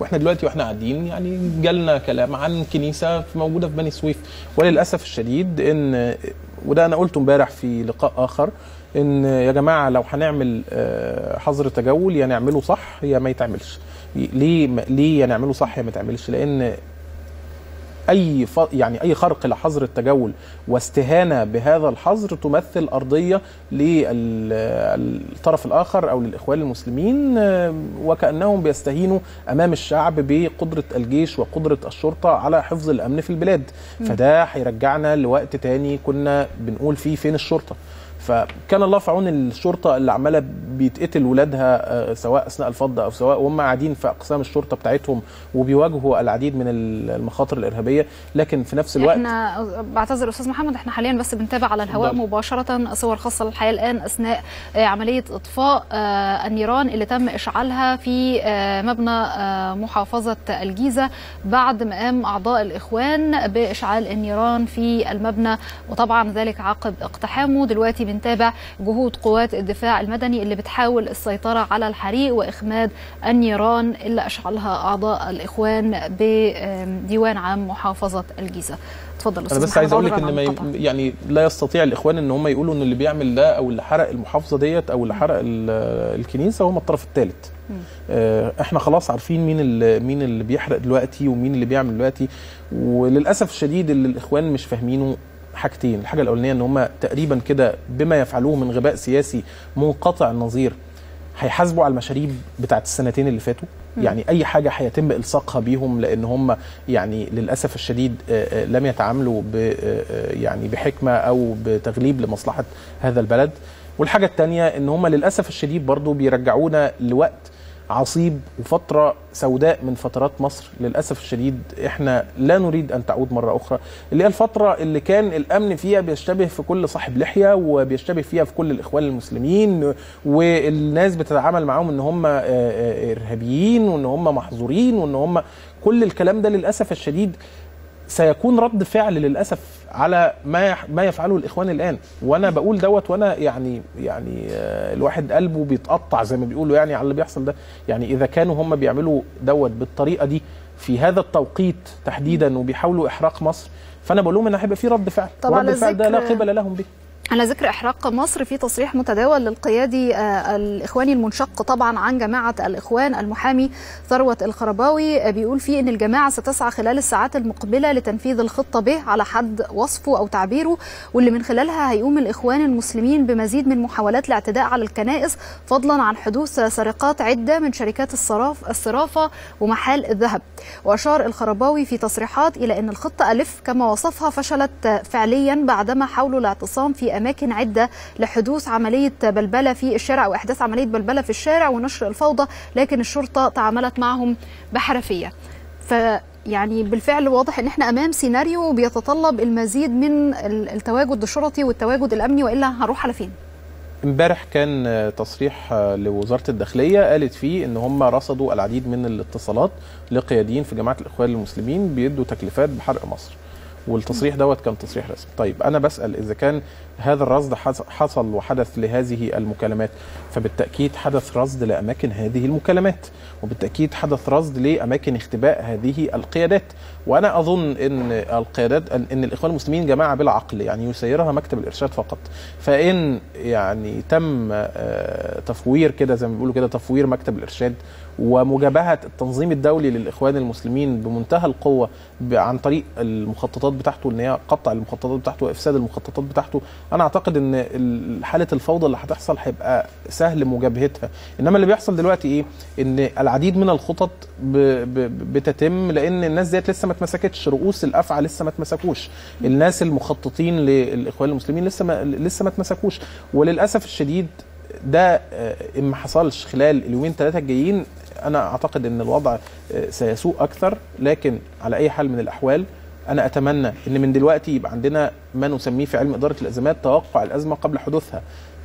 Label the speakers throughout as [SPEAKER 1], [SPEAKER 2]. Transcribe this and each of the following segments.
[SPEAKER 1] وإحنا دلوقتي وإحنا قاعدين يعني جالنا كلام عن كنيسة موجودة في بني سويف. وللأسف الشديد إن وده أنا قلته امبارح في لقاء آخر إن يا جماعة لو هنعمل آه، حظر تجول يا نعمله صح يا ما يتعملش. ليه ليه يا نعمله صح يا ما يتعملش؟ لأن أي ف... يعني أي خرق لحظر التجول واستهانة بهذا الحظر تمثل أرضية للطرف الآخر أو للإخوان المسلمين آه، وكأنهم بيستهينوا أمام الشعب بقدرة الجيش وقدرة الشرطة على حفظ الأمن في البلاد. فده هيرجعنا لوقت تاني كنا بنقول فيه فين الشرطة. فكان الله في عون الشرطة اللي عمالة بيتقتل ولادها آه، سواء أثناء الفض أو سواء وهم قاعدين في أقسام الشرطة بتاعتهم وبيواجهوا العديد من المخاطر الإرهابية. لكن في نفس الوقت
[SPEAKER 2] إحنا بعتذر أستاذ محمد إحنا حاليا بس بنتابع على الهواء
[SPEAKER 1] اتفضل.
[SPEAKER 2] مباشرة صور خاصة للحياة الآن أثناء آه، عملية إطفاء آه، النيران اللي تم إشعالها في مبنى محافظة الجيزة بعد ما قام أعضاء الإخوان بإشعال النيران في المبنى. وطبعا ذلك عقب اقتحامه. دلوقتي بنتابع جهود قوات الدفاع المدني اللي بتحاول السيطرة على الحريق وإخماد النيران اللي أشعلها أعضاء الإخوان بديوان عام محافظة الجيزة. اتفضل
[SPEAKER 1] أنا
[SPEAKER 2] أستاذ
[SPEAKER 1] بس عايز أقول لك
[SPEAKER 2] عن
[SPEAKER 1] ما. ي... يعني لا يستطيع الإخوان إن هم يقولوا إن اللي بيعمل ده أو اللي حرق المحافظة ديت أو اللي حرق ال- الكنيسة هم الطرف الثالث آه، إحنا خلاص عارفين مين اللي مين اللي بيحرق دلوقتي ومين اللي بيعمل دلوقتي. وللأسف الشديد اللي الإخوان مش فاهمينه حاجتين. الحاجة الأولانية إن هم تقريبا كده بما يفعلوه من غباء سياسي منقطع النظير هيحاسبوا على المشاريب بتاعت السنتين اللي فاتوا. يعني أي حاجة هيتم إلصاقها بيهم لأن هم يعني للأسف الشديد آه، آه، لم يتعاملوا ب آه، يعني بحكمة أو بتغليب لمصلحة هذا البلد. والحاجة الثانية إن هم للأسف الشديد برضو بيرجعونا لوقت عصيب وفترة سوداء من فترات مصر. للأسف الشديد إحنا لا نريد أن تعود مرة أخرى. اللي هي الفترة اللي كان الأمن فيها بيشتبه في كل صاحب لحية وبيشتبه فيها في كل الإخوان المسلمين والناس بتتعامل معاهم إن هم آه، آه، إرهابيين وإن هم محظورين وإن هم كل الكلام ده للأسف الشديد سيكون رد فعل للأسف على ما ما يفعله الإخوان الآن. وأنا بقول دوت وأنا يعني يعني آه، الواحد قلبه بيتقطع زي ما بيقولوا يعني على اللي بيحصل ده. يعني إذا كانوا هم بيعملوا دوت بالطريقة دي في هذا التوقيت تحديدا وبيحاولوا إحراق مصر فأنا بقول لهم إن هيبقى في رد فعل.
[SPEAKER 2] طبعا
[SPEAKER 1] ورد الفعل ده لا قبل لهم به.
[SPEAKER 2] على ذكر إحراق مصر في تصريح متداول للقيادي آه، الاخواني المنشق طبعا عن جماعة الإخوان المحامي ثروة الخرباوي. آه، بيقول فيه إن الجماعة ستسعى خلال الساعات المقبلة لتنفيذ الخطة به على حد وصفه أو تعبيره واللي من خلالها هيقوم الإخوان المسلمين بمزيد من محاولات الاعتداء على الكنائس فضلا عن حدوث سرقات عدة من شركات الصراف الصرافة ومحال الذهب. وأشار الخرباوي في تصريحات إلى إن الخطة ألف كما وصفها فشلت فعليا بعدما حاولوا الاعتصام في أماكن عدة لحدوث عملية بلبلة في الشارع أو إحداث عملية بلبلة في الشارع ونشر الفوضى لكن الشرطة تعاملت معهم بحرفية. فيعني بالفعل واضح إن إحنا أمام سيناريو بيتطلب المزيد من ال- التواجد الشرطي والتواجد الأمني وإلا هنروح على فين؟
[SPEAKER 1] امبارح كان تصريح لوزارة الداخلية قالت فيه إن هم رصدوا العديد من الاتصالات لقياديين في جماعة الإخوان المسلمين بيدوا تكليفات بحرق مصر. والتصريح دوت كان تصريح رسمي. طيب أنا بسأل إذا كان هذا الرصد حص- حصل وحدث لهذه المكالمات فبالتأكيد حدث رصد لأماكن هذه المكالمات وبالتأكيد حدث رصد لأماكن اختباء هذه القيادات. وأنا أظن إن القيادات ان الإخوان المسلمين جماعة بلا عقل يعني يسيرها مكتب الإرشاد فقط. فإن يعني تم آه، تفوير كده زي ما بيقولوا كده تفوير مكتب الإرشاد ومجابهة التنظيم الدولي للإخوان المسلمين بمنتهى القوة عن طريق المخططات بتاعته إن هي قطع المخططات بتاعته وإفساد المخططات بتاعته أنا أعتقد إن ال- حالة الفوضى اللي هتحصل هيبقى سهل مجابهتها إنما اللي بيحصل دلوقتي إيه؟ إن العديد من الخطط ب ب بتتم لأن الناس ديت لسه ما اتمسكتش رؤوس الأفعى لسه ما اتمسكوش. الناس المخططين للاخوان المسلمين لسه ما لسه ما اتمسكوش. وللأسف الشديد ده آه، إن ما حصلش خلال اليومين ثلاثة الجايين أنا أعتقد إن الوضع آه، سيسوء أكثر. لكن على أي حال من الأحوال أنا أتمنى إن من دلوقتي يبقى عندنا ما نسميه في علم إدارة الأزمات توقع الأزمة قبل حدوثها.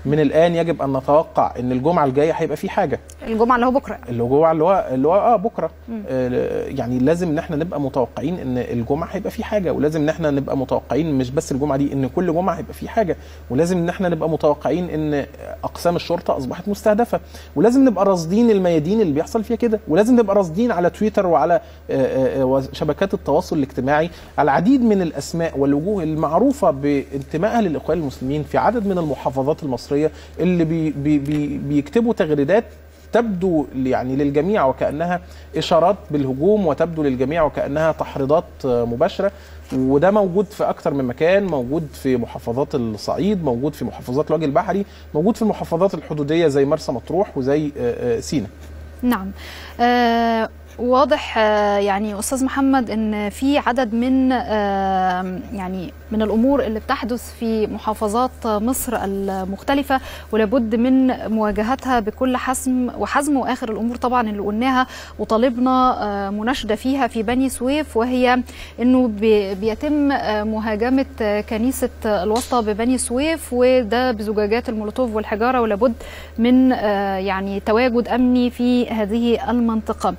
[SPEAKER 1] من الآن يجب أن نتوقع إن الجمعة الجاية هيبقى في حاجة.
[SPEAKER 2] الجمعة اللي هو
[SPEAKER 1] بكرة. هو اللي هو اللي هو آه بكرة. آه يعني لازم ان إحنا نبقى متوقعين إن الجمعة هيبقى في حاجة ولازم ان إحنا نبقى متوقعين مش بس الجمعة دي إن كل جمعة هيبقى في حاجة ولازم ان إحنا نبقى متوقعين إن أقسام الشرطة أصبحت مستهدفة ولازم نبقى راصدين الميادين اللي بيحصل فيها كده ولازم نبقى راصدين على تويتر وعلى آه آه شبكات التواصل الاجتماعي العديد من الأسماء والوجوه المعروفة بانتمائها للإخوان المسلمين في عدد من المحافظات المصرية. اللي بي بي بي بيكتبوا تغريدات تبدو يعني للجميع وكأنها إشارات بالهجوم وتبدو للجميع وكأنها تحريضات مباشرة. وده موجود في أكتر من مكان موجود في محافظات الصعيد موجود في محافظات الوجه البحري موجود في المحافظات الحدودية زي مرسى مطروح وزي سينا.
[SPEAKER 2] نعم. أه واضح يعني أستاذ محمد إن في عدد من يعني من الأمور اللي بتحدث في محافظات مصر المختلفة ولابد من مواجهتها بكل حسم وحزم وآخر الأمور طبعا اللي قلناها وطالبنا مناشدة فيها في بني سويف وهي إنه بيتم مهاجمة كنيسة الوسطى ببني سويف وده بزجاجات المولوتوف والحجارة ولابد من يعني تواجد أمني في هذه المنطقة.